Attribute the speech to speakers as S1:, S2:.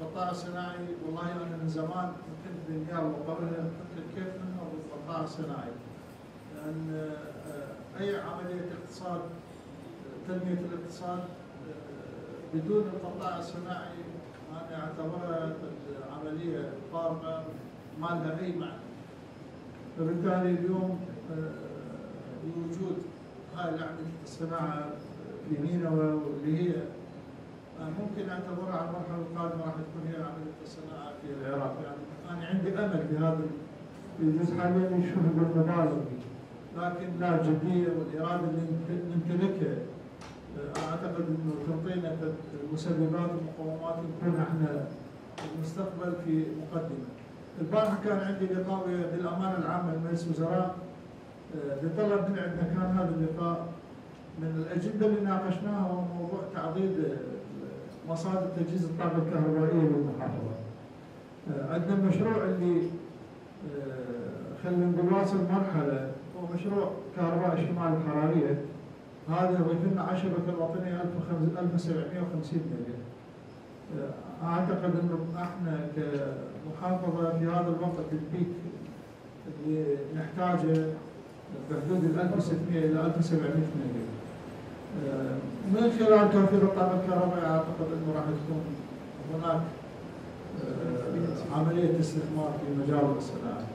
S1: القطاع الصناعي والله أنا من زمان كنت بالنيابه وقبلها كنت كيف ننهض القطاع الصناعي. لأن آه، أي عملية اقتصاد تنمية الاقتصاد آه، بدون القطاع الصناعي أنا اعتبرها عملية فارغه ما لها أي معنى. فبالتالي اليوم آه، وجود هاي العملية الصناعة في نينوى واللي هي آه، ممكن أعتبرها على المرحلة القادمة راح تكون هي عمليه الصناعه في العراق يعني أنا عندي أمل في هذا يجوز حاليا يشوف بالمبالغ. لكن لا الجديه والإرادة اللي نمتلكها آه، أعتقد إنه تعطينا مسببات ومقومات نكون إحنا المستقبل في مقدمة. البارحة كان عندي لقاء بالأمانة العامة لمجلس الوزراء. آه، بطلب من عندنا كان هذا اللقاء. من الأجندة اللي ناقشناها هو موضوع تعضيد آه، مصادر تجهيز الطاقة الكهربائية للمحافظة. آه، عندنا المشروع اللي آه، خلينا نقول واصل مرحلة هو مشروع كهرباء الشمال الحرارية هذا يضيف لنا على الشبكه الوطنيه 1750 مليون. آه، أعتقد إنه إحنا كمحافظة في هذا الوقت البيك اللي نحتاجه بحدود ال 1600 إلى 1700 مليون. من خلال توفير الطاقه الكهربائيه أعتقد إنه راح تكون هناك آه، عملية استثمار في مجال الصناعة.